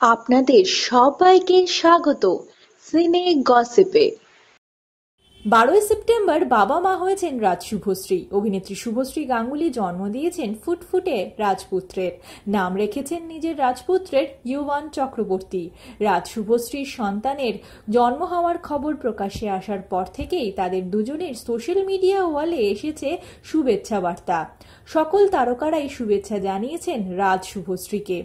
আপনাদের সবাইকে স্বাগত সিনে গসিপে। বারোই সেপ্টেম্বর বাবা মা হয়েছেন রাজ শুভশ্রী। অভিনেত্রী শুভশ্রী গাঙ্গুলি জন্ম দিয়েছেন ফুটফুটে রাজপুত্রের। নাম রেখেছেন নিজের রাজপুত্রের ইউবান চক্রবর্তী। রাজ শুভশ্রীর সন্তানের জন্ম হওয়ার খবর প্রকাশে আসার পর থেকেই তাদের দুজনের সোশ্যাল মিডিয়া ওয়ালে এসেছে শুভেচ্ছা বার্তা। সকল তারকারাই শুভেচ্ছা জানিয়েছেন রাজ শুভশ্রীকে।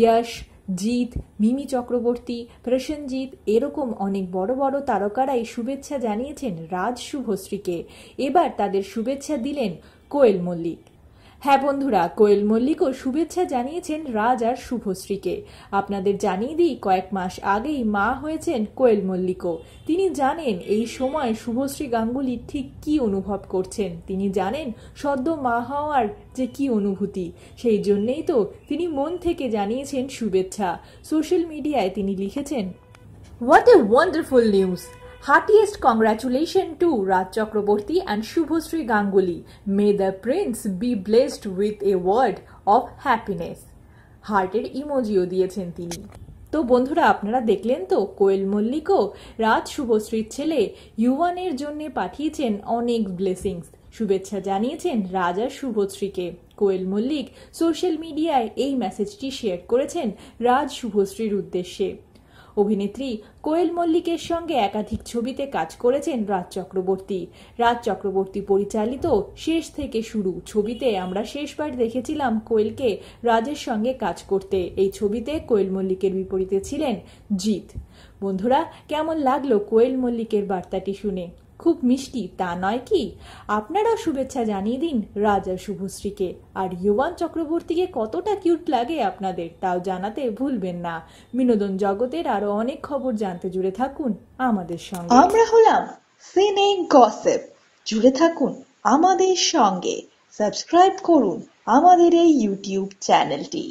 যশ জিৎ, মিমি চক্রবর্তী, প্রসেনজিৎ এরকম অনেক বড় বড় তারকারাই শুভেচ্ছা জানিয়েছেন রাজ শুভশ্রীকে। এবার তাদের শুভেচ্ছা দিলেন কোয়েল মল্লিক। হ্যাঁ বন্ধুরা, কোয়েল মল্লিকও শুভেচ্ছা জানিয়েছেন রাজ আর শুভশ্রীকে। আপনাদের জানিয়ে দিই, কয়েক মাস আগেই মা হয়েছেন কোয়েল মল্লিকও। তিনি জানেন এই সময় শুভশ্রী গাঙ্গুলি ঠিক কি অনুভব করছেন। তিনি জানেন সদ্য মা হওয়ার যে কি অনুভূতি। সেই জন্যেই তো তিনি মন থেকে জানিয়েছেন শুভেচ্ছা। সোশ্যাল মিডিয়ায় তিনি লিখেছেন what a wonderful news Heartiest congratulations to Raj Chakraborty and Shubhasri Ganguly. May the prince be blessed with a word of happiness. হার্টের ইমোজিও দিয়েছেন তিনি তো বন্ধুরা, আপনারা দেখলেন তো, কোয়েল মল্লিকও রাজ শুভশ্রীর ছেলে ইউয়ানের জন্য পাঠিয়েছেন অনেক ব্লেসিংস শুভেচ্ছা জানিয়েছেন রাজা শুভশ্রীকে কোয়েল মল্লিক সোশ্যাল মিডিয়ায় এই মেসেজটি শেয়ার করেছেন রাজ শুভশ্রীর উদ্দেশ্যে অভিনেত্রী কোয়েল মল্লিকের সঙ্গে একাধিক ছবিতে কাজ করেছেন রাজ চক্রবর্তী। রাজ চক্রবর্তী পরিচালিত শেষ থেকে শুরু ছবিতে আমরা শেষবার দেখেছিলাম কোয়েলকে রাজের সঙ্গে কাজ করতে। এই ছবিতে কোয়েল মল্লিকের বিপরীতে ছিলেন জিৎ। বন্ধুরা, কেমন লাগল কোয়েল মল্লিকের বার্তাটি শুনে? খুব মিষ্টি, তা নয় কি? আপনারাও শুভেচ্ছা জানিয়ে দিন রাজা শুভশ্রীকে। আর ইউবান চক্রবর্তীকে কতটা কিউট লাগে আপনাদের, তাও জানাতে ভুলবেন না। বিনোদন জগতের আরও অনেক খবর জানতে জুড়ে থাকুন আমাদের সঙ্গে। আমরা হলাম সিনে গসিপ। জুড়ে থাকুন আমাদের সঙ্গে। সাবস্ক্রাইব করুন আমাদের এই ইউটিউব চ্যানেলটি।